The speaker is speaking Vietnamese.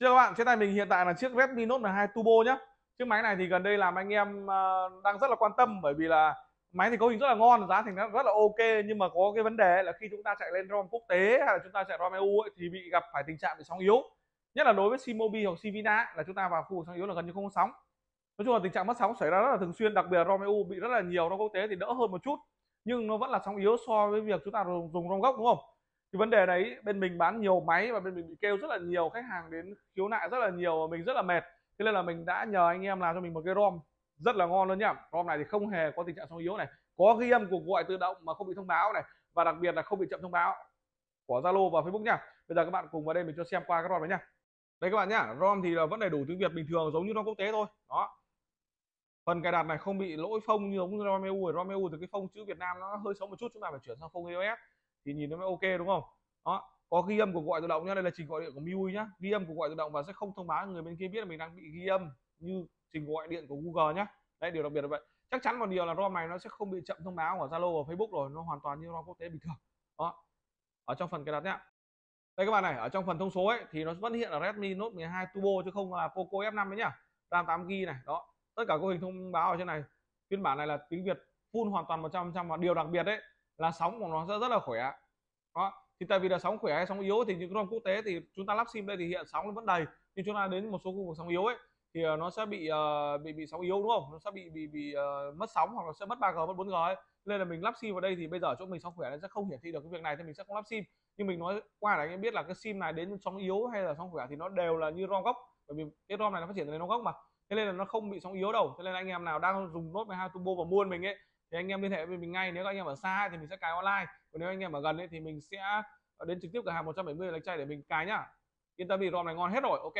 chưa các bạn, trên tay mình hiện tại là chiếc Redmi Note 12 Turbo nhé. Chiếc máy này thì gần đây làm anh em ờ, đang rất là quan tâm bởi vì là máy thì cấu hình rất là ngon, giá thành nó rất là ok nhưng mà có cái vấn đề là khi chúng ta chạy lên ROM quốc tế hay là chúng ta chạy ROM EU ấy, thì bị gặp phải tình trạng bị sóng yếu. Nhất là đối với simobi hoặc Sivina là chúng ta vào khu vực sóng yếu là gần như không có sóng. Nói chung là tình trạng mất sóng xảy ra rất là thường xuyên, đặc biệt là ROM EU bị rất là nhiều, ROM quốc tế thì đỡ hơn một chút nhưng nó vẫn là sóng yếu so với việc chúng ta dùng ROM gốc đúng không? Cái vấn đề đấy, bên mình bán nhiều máy và bên mình bị kêu rất là nhiều khách hàng đến khiếu nại rất là nhiều và mình rất là mệt. Thế nên là mình đã nhờ anh em làm cho mình một cái rom rất là ngon luôn nhá. Rom này thì không hề có tình trạng sóng yếu này, có ghi âm cuộc gọi tự động mà không bị thông báo này, và đặc biệt là không bị chậm thông báo của Zalo và Facebook nhá. Bây giờ các bạn cùng vào đây mình cho xem qua cái rom này nhá. Đây các bạn nhá, rom thì là vẫn đầy đủ tiếng Việt bình thường, giống như rom quốc tế thôi. Đó. Phần cài đặt này không bị lỗi phông như giống rom EU. Rom EU thì cái phông chữ Việt Nam nó hơi xấu một chút, chúng ta phải chuyển sang phông iOS thì nhìn nó mới ok, đúng không? Đó, có ghi âm cuộc gọi tự động nhá, đây là trình gọi điện của MIUI nhá. Ghi âm cuộc gọi tự động và sẽ không thông báo người bên kia biết là mình đang bị ghi âm như trình gọi điện của Google nhá. Đấy, điều đặc biệt là vậy. Chắc chắn một điều là ROM này nó sẽ không bị chậm thông báo của Zalo và Facebook rồi, nó hoàn toàn như ROM quốc tế bình thường. Đó, ở trong phần cài đặt nhá. Đây các bạn này, ở trong phần thông số ấy, thì nó vẫn hiện là Redmi Note 12 Turbo chứ không là Poco F5 đấy nhá. RAM 8 GB này, đó. Tất cả cấu hình thông báo ở trên này, phiên bản này là tiếng Việt full hoàn toàn 100% và điều đặc biệt đấy là sóng của nó sẽ rất là khỏe. Đó thì tại vì là sóng khỏe hay sóng yếu thì những con quốc tế thì chúng ta lắp sim đây thì hiện sóng nó vẫn đầy. Nhưng chúng ta đến một số khu vực sóng yếu ấy thì ờ, nó sẽ bị uh, bị bị sóng yếu đúng không? Nó sẽ bị bị bị uh, mất sóng hoặc là sẽ mất 3G mất 4G ấy. Nên là mình lắp sim vào đây thì bây giờ chỗ mình sóng khỏe nó sẽ không hiển thị được cái việc này thì mình sẽ không lắp sim. Nhưng mình nói qua để anh em biết là cái sim này đến sóng yếu hay là sóng khỏe thì nó đều là như ROM gốc. Bởi vì cái ROM này nó phát triển từ ROM gốc mà. Thế nên là nó không bị sóng yếu đâu. Thế nên là anh em nào đang dùng nốt 12 Turbo và mua mình ấy thì anh em liên hệ với mình ngay, nếu các anh em ở xa thì mình sẽ cài online. Còn nếu anh em ở gần ấy thì mình sẽ ờ, đến trực tiếp cửa hàng 170 lạch chay để mình cài nhá. Yên tâm đi, rom này ngon hết rồi, ok.